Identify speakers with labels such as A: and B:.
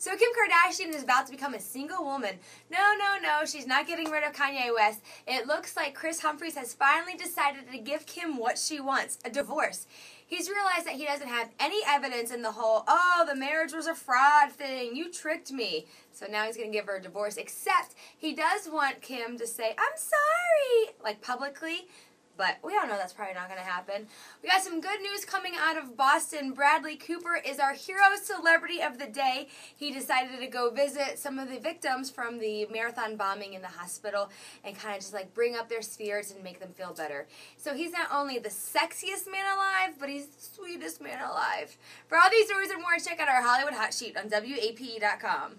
A: So Kim Kardashian is about to become a single woman. No, no, no, she's not getting rid of Kanye West. It looks like Kris Humphries has finally decided to give Kim what she wants, a divorce. He's realized that he doesn't have any evidence in the whole, oh, the marriage was a fraud thing, you tricked me. So now he's going to give her a divorce, except he does want Kim to say, I'm sorry, like publicly. But we all know that's probably not going to happen. We got some good news coming out of Boston. Bradley Cooper is our hero celebrity of the day. He decided to go visit some of the victims from the marathon bombing in the hospital and kind of just like bring up their spirits and make them feel better. So he's not only the sexiest man alive, but he's the sweetest man alive. For all these stories and more, check out our Hollywood Hot Sheet on WAPE.com.